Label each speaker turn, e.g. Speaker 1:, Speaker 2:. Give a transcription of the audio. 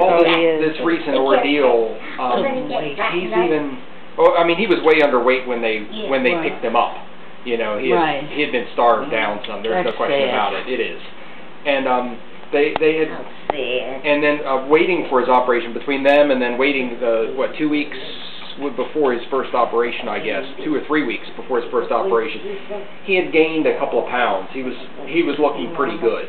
Speaker 1: Oh, all this,
Speaker 2: this recent ordeal, um, he's even, oh, I mean, he was way underweight when they, when they picked him up. You know, he
Speaker 1: Right.
Speaker 2: he had been starved down some, there's no question
Speaker 1: sad.
Speaker 2: about it, it is. And, um, they, they had, and then, uh, waiting for his operation, between them and then waiting the, what, two weeks before his first operation, I guess, two or three weeks before his first operation, he had gained a couple of pounds. He was, he was looking pretty good.